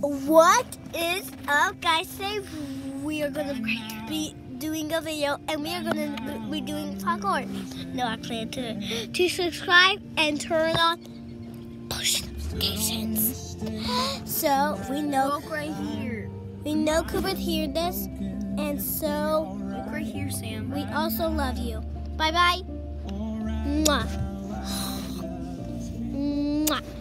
What is up, guys? Today we are gonna be doing a video, and we are gonna be doing parkour. No, I plan to to subscribe and turn on push notifications, so we know. Right here. We know Cooper heard this, and so look right here, Sam. We also love you. Bye bye. Mwah. Mwah.